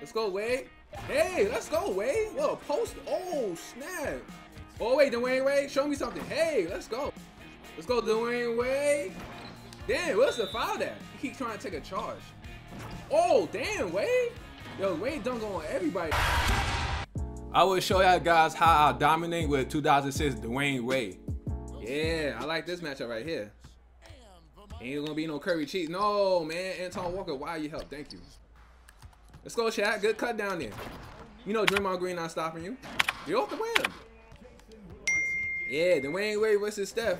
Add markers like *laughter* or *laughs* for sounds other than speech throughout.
Let's go, Wade. Hey, let's go, Wade. Whoa, post. Oh, snap. Oh, wait, Dwyane Wade, show me something. Hey, let's go. Let's go, Dwyane Wade. Damn, what's the foul that? He keeps trying to take a charge. Oh, damn, Wade. Yo, Wade dunk on everybody. I will show y'all guys how I dominate with 2006 Dwyane Wade. Yeah, I like this matchup right here. Ain't gonna be no Curry cheat. No, man. Antoine Walker, why you help? Thank you. Let's go, Shaq. Good cut down there. You know Draymond Green not stopping you. You're off the win. Yeah, Dwyane Wade versus Steph.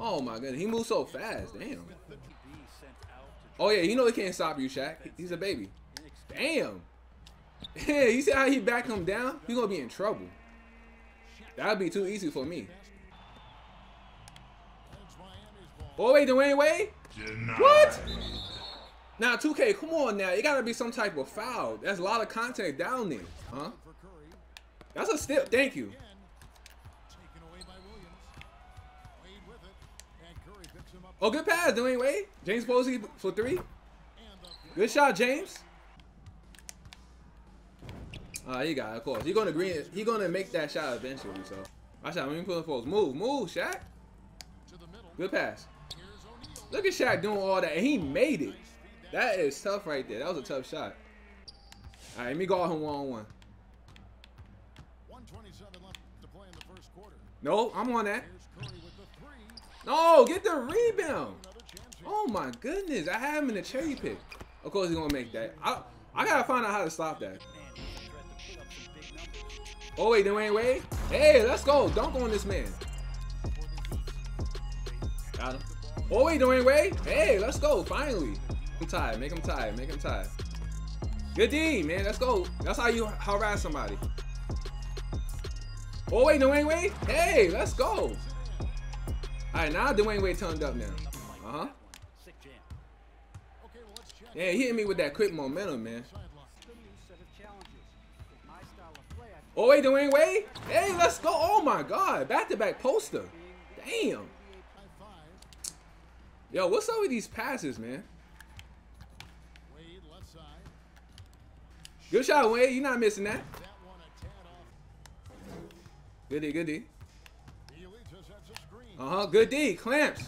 Oh my goodness, he moves so fast. Damn. Oh yeah, you know he can't stop you, Shaq. He's a baby. Damn. *laughs* Yeah, you see how he backed him down? He's gonna be in trouble. That'd be too easy for me. Oh wait, Dwyane Wade? What? Now 2K, come on now. It gotta be some type of foul. There's a lot of contact down there. Huh? That's a step. Thank you. Oh, good pass, Dwyane Wade. James Posey for three. Good shot, James. Ah, uh, he got it, of course. He gonna green. He gonna make that shot eventually. So, watch out. Let me put it forward. Move, move, Shaq. Good pass. Look at Shaq doing all that, and he made it. That is tough right there. That was a tough shot. All right, let me guard him one on one. No, I'm on that. No, get the rebound. Oh my goodness, I have him in a cherry pick. Of course he's gonna make that. I I gotta find out how to stop that. Oh wait, Dwyane Wade. Hey, let's go. Dunk on this man. Got him. Oh wait, Dwyane Wade. Hey, let's go. Finally. Him tired. Make him tired. Make him tired. Good D, man. Let's go. That's how you harass somebody. Oh wait, Dwyane Wade. Hey, let's go. All right, now Dwyane Wade turned up now. Uh huh. Yeah, he hit me with that quick momentum, man. Oh wait, Dwyane Wade. Hey, let's go. Oh my God, back to back poster. Damn. Yo, what's up with these passes, man? Good shot, Wade. You're not missing that. Good D, good. Uh-huh, good D. Clamps.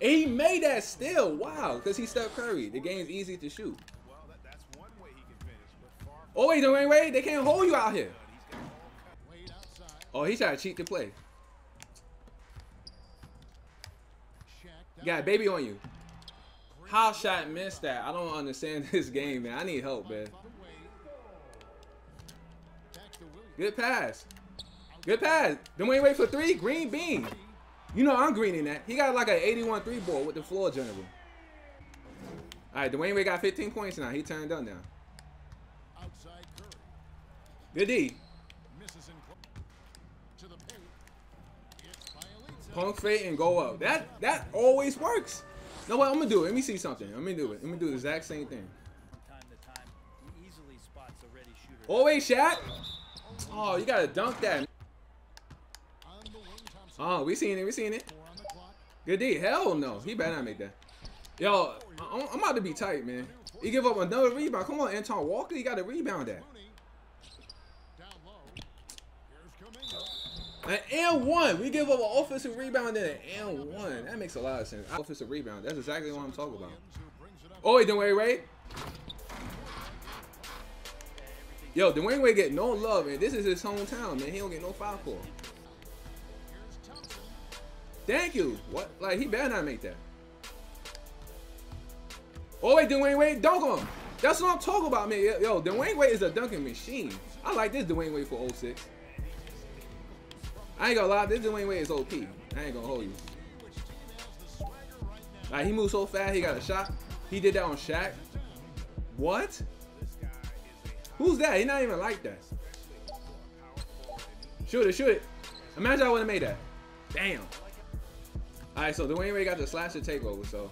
He made that still. Wow, because he's Steph Curry. The game's easy to shoot. Oh, wait, Dwyane Wade. They can't hold you out here. Oh, he's trying to cheat the play. Got baby on you. How shot missed that? I don't understand *laughs* this game, man. I need help, man. Good pass. Good pass. Dwyane Wade for three. Green bean. You know I'm greening that. He got like an 81 three ball with the floor general. All right, Dwyane Wade got 15 points now. He turned up now. Good D. Punk fake and go up. That that always works. No, what I'm gonna do it. Let me see something. Let me do it. Let me do the exact same thing. Oh wait, Shaq. Oh, you gotta dunk that. Oh, we seen it. We seen it. Good D. Hell no. He better not make that. Yo, I'm about to be tight, man. He give up another rebound. Come on, Antoine Walker. You got to rebound that. An and one. We give up an offensive rebound and an and one. That makes a lot of sense. Offensive rebound. That's exactly what I'm talking about. Oh, wait, Dwyane Wade. Yo, Dwyane Wade get no love, and This is his hometown, man. He don't get no foul call. Thank you. What? Like, he better not make that. Oh, wait, Dwyane Wade, dunk him. That's what I'm talking about, man. Yo, Dwyane Wade is a dunking machine. I like this Dwyane Wade for 06. I ain't gonna lie, this Dwyane Wade is OP. I ain't gonna hold you. Like, he moves so fast, he got a shot. He did that on Shaq. What? Who's that? He not even like that. Shoot it, shoot it. Imagine I would have made that. Damn. Alright, so Dwyane Wade got the slasher takeover, so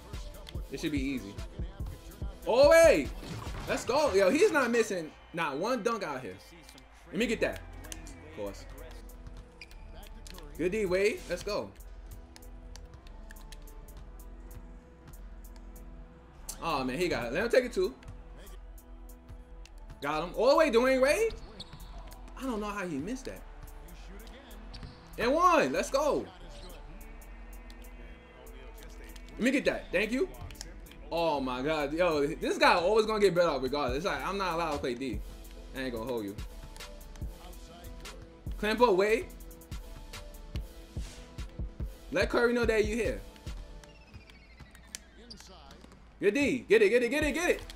it should be easy. Oh, wait. Let's go. Yo, he's not missing not one dunk out here. Let me get that. Of course. Good D, Wade. Let's go. Oh, man, he got it. Let him take it too. Got him. All the way, Dwyane Wade. I don't know how he missed that. And one. Let's go. Let me get that. Thank you. Oh my god. Yo, this guy always gonna get better regardless. It's like I'm not allowed to play D. I ain't gonna hold you. Clamp away. Let Curry know that you here. Get D. Get it, get it, get it, get it.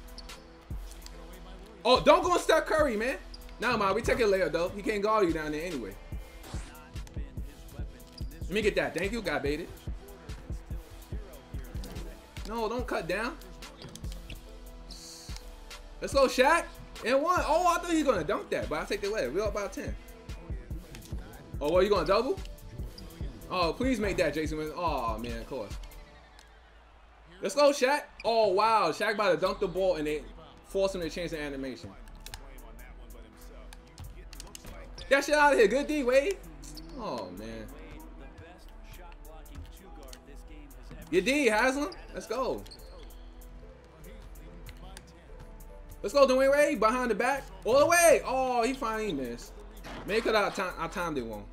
Oh, don't go and Steph Curry, man. Nah, man, we take a layup, though. He can't guard you down there anyway. Let me get that. Thank you. Got baited. No, don't cut down. Let's go, Shaq. And one. Oh, I thought he was going to dunk that, but I'll take the layup. We're up by 10. Oh, what, you going to double? Oh, please make that, Jason. Oh, man, of course. Let's go, Shaq. Oh, wow. Shaq about to dunk the ball, and they force him to change the animation. That shit out of here. Good D, Wade. Oh, man. Your D, Haslem. Let's go. Let's go, Dwyane Wade. Behind the back. All the way. Oh, he finally missed. Make it out time. I timed it wrong.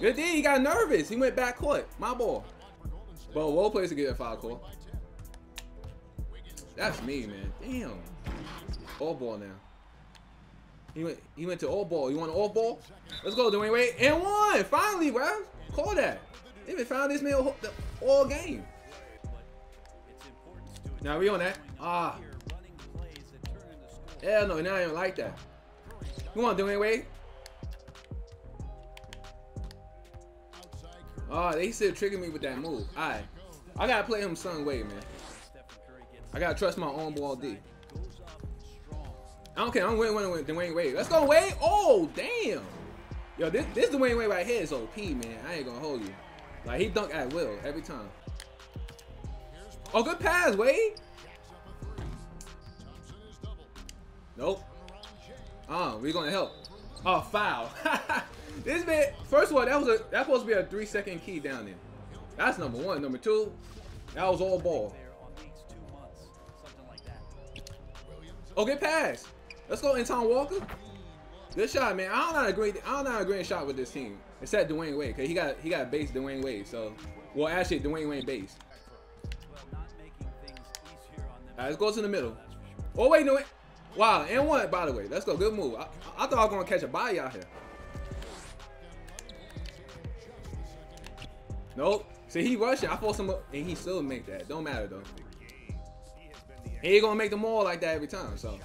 Good D. He got nervous. He went back court. My ball. But well place to get a foul call. That's me, man. Damn. All ball now. He went he went to all ball. You want an all ball? Let's go, Dwyane Wade. And one! Finally, bro. Call that. They been found this man all, all game. Now we on that. Ah. Hell no, now I don't like that. You want Dwyane Wade? Oh, they still trigger me with that move. Alright. I gotta play him some way, man. I gotta trust my own ball D. I don't care. I'm winning, winning with Dwyane Wade. Let's go, Wade. Oh, damn. Yo, this, this Dwyane Wade right here is OP, man. I ain't gonna hold you. Like, he dunk at will every time. Oh, good pass, Wade. Nope. Oh, we gonna help. Oh, foul. *laughs* this man, first of all, that was a that's supposed to be a three second key down there. That's number one. Number two, that was all ball. Oh, good pass. Let's go, Antoine Walker. Good shot, man. I don't know a great, I don't know a great shot with this team, except Dwyane Wade, cause he got he got base Dwyane Wade. So, well, actually, Dwyane Wade base. All right, let's go to the middle. Oh wait, no, wait. Wow, and one by the way. Let's go. Good move. I, I thought I was gonna catch a body out here. Nope. See, he rushing. I forced him up, and he still make that. Don't matter though. He ain't gonna make them all like that every time. So.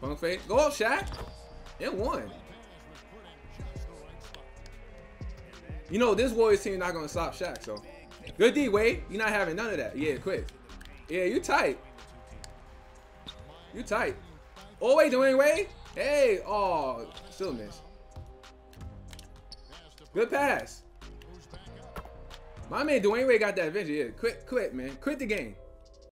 Punk fake. Go up, Shaq. It won. You know, this Warriors team not gonna stop Shaq, so. Good D, Wade. You're not having none of that. Yeah, quit. Yeah, you tight. You tight. Oh, wait, Dwyane Wade. Hey, oh, still miss. Good pass. My man Dwyane Wade got that vision. Yeah, quit, quit, man. Quit the game.